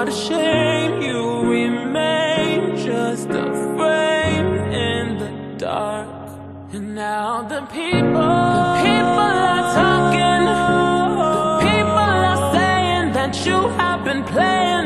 Of shame, you remain just a frame in the dark. And now the people, the people are talking. The people are saying that you have been playing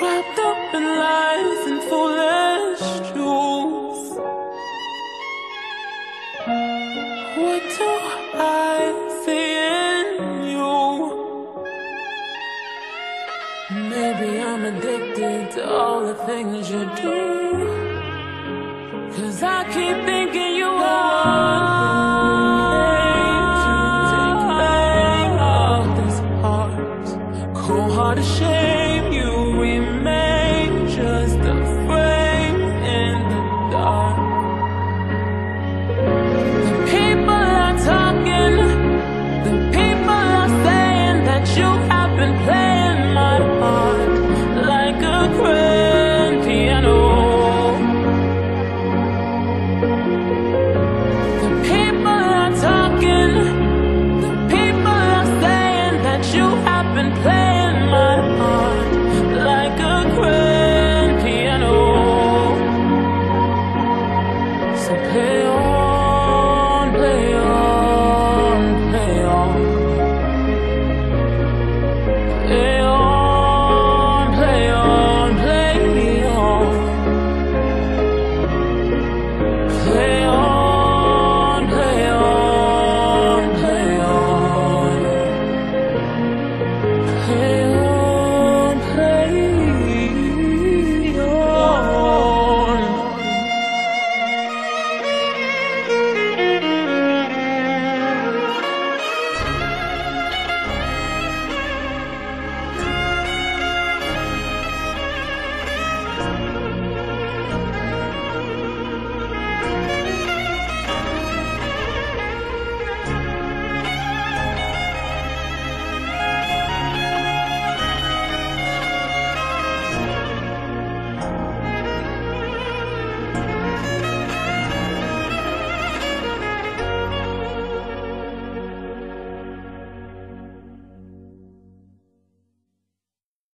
Wrapped up in lies and foolish. What do I see in you? Maybe I'm addicted to all the things you do. Cause I keep thinking name you remain.